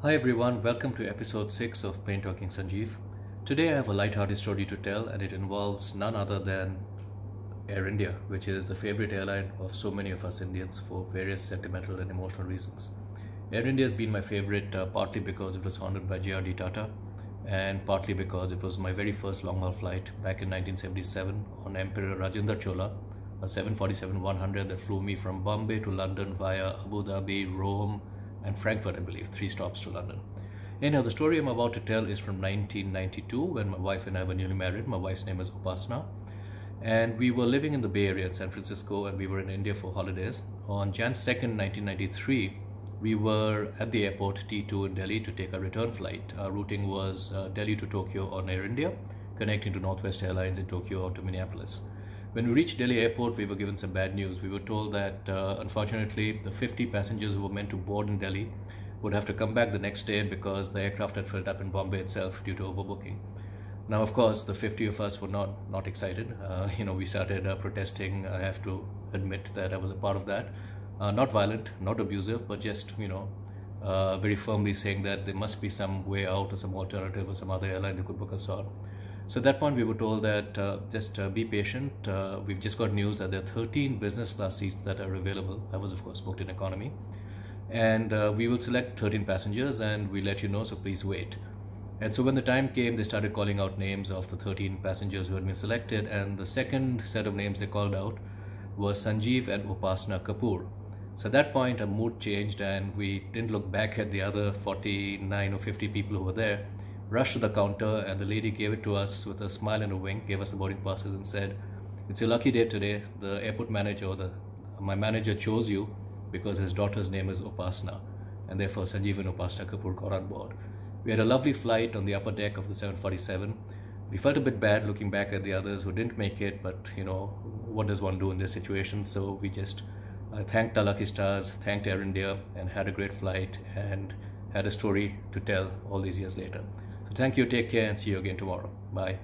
Hi everyone, welcome to episode 6 of Plane Talking Sanjiv. Today I have a light-hearted story to tell and it involves none other than Air India, which is the favorite airline of so many of us Indians for various sentimental and emotional reasons. Air India has been my favorite uh, partly because it was founded by J.R.D. Tata and partly because it was my very first long-haul flight back in 1977 on Emperor Rajendra Chola, a 747-100 that flew me from Bombay to London via Abu Dhabi, Rome, and Frankfurt, I believe, three stops to London. Anyhow, the story I'm about to tell is from 1992 when my wife and I were newly married. My wife's name is Upasna. And we were living in the Bay Area in San Francisco and we were in India for holidays. On Jan 2nd, 1993, we were at the airport T2 in Delhi to take our return flight. Our routing was uh, Delhi to Tokyo on Air India, connecting to Northwest Airlines in Tokyo or to Minneapolis. When we reached Delhi airport, we were given some bad news. We were told that uh, unfortunately, the 50 passengers who were meant to board in Delhi would have to come back the next day because the aircraft had filled up in Bombay itself due to overbooking. Now, of course, the 50 of us were not not excited. Uh, you know, we started uh, protesting. I have to admit that I was a part of that. Uh, not violent, not abusive, but just you know, uh, very firmly saying that there must be some way out or some alternative or some other airline that could book us on. So at that point, we were told that uh, just uh, be patient. Uh, we've just got news that there are 13 business class seats that are available. I was, of course, booked in economy. And uh, we will select 13 passengers and we'll let you know, so please wait. And so when the time came, they started calling out names of the 13 passengers who had been selected. And the second set of names they called out was Sanjiv and Upasna Kapoor. So at that point, our mood changed and we didn't look back at the other 49 or 50 people who were there rushed to the counter and the lady gave it to us with a smile and a wink, gave us the boarding passes and said, it's your lucky day today. The airport manager the, my manager chose you because his daughter's name is Upasna and therefore Sanjiv and Upasna Kapoor got on board. We had a lovely flight on the upper deck of the 747. We felt a bit bad looking back at the others who didn't make it, but you know, what does one do in this situation? So we just uh, thanked our lucky stars, thanked Air India, and had a great flight and had a story to tell all these years later. So thank you, take care, and see you again tomorrow. Bye.